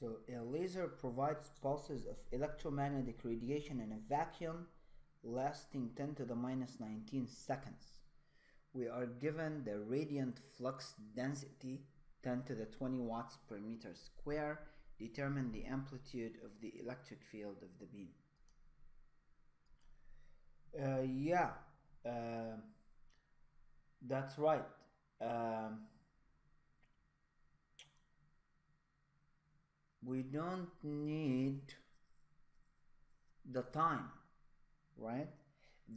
So a laser provides pulses of electromagnetic radiation in a vacuum lasting 10 to the minus 19 seconds. We are given the radiant flux density 10 to the 20 watts per meter square. Determine the amplitude of the electric field of the beam. Uh, yeah, uh, that's right. Um, we don't need the time, right?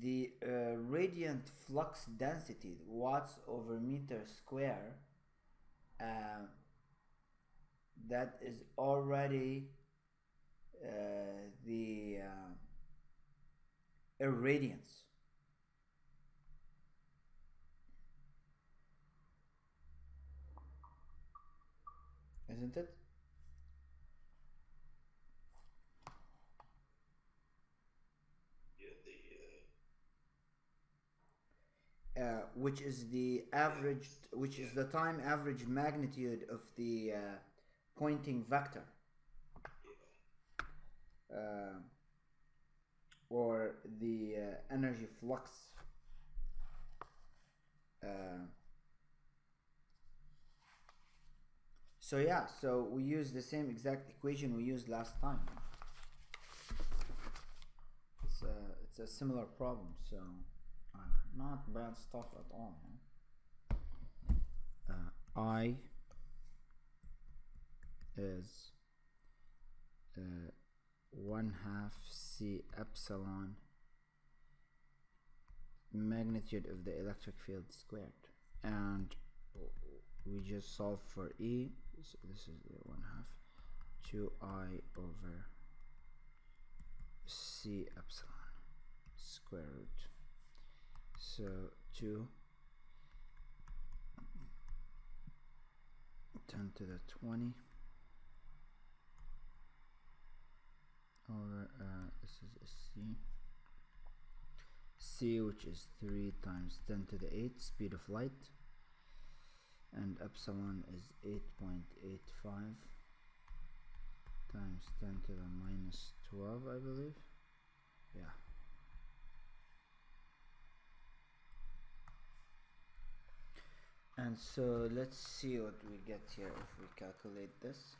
The uh, radiant flux density, watts over meter square, uh, that is already uh, the uh, irradiance. Isn't it? Uh, which is the average, which is the time average magnitude of the uh, Poynting vector, uh, or the uh, energy flux. Uh, so yeah, so we use the same exact equation we used last time. It's a, it's a similar problem, so not bad stuff at all. huh? Uh, I is uh, one half C epsilon magnitude of the electric field squared, and we just solve for E. So this is the one half two I over C epsilon square root. So two. 10 to the 20 over uh, this is C. C which is 3 times 10 to the 8 speed of light. And epsilon is 8.85 times 10 to the minus 12 I believe. Yeah and so let's see what we get here if we calculate this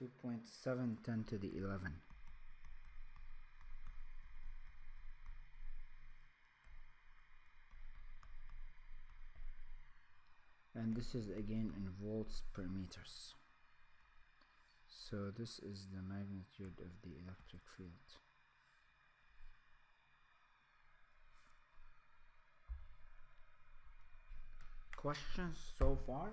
2.7 10 to the 11 and this is again in volts per meters. So this is the magnitude of the electric field. Questions so far?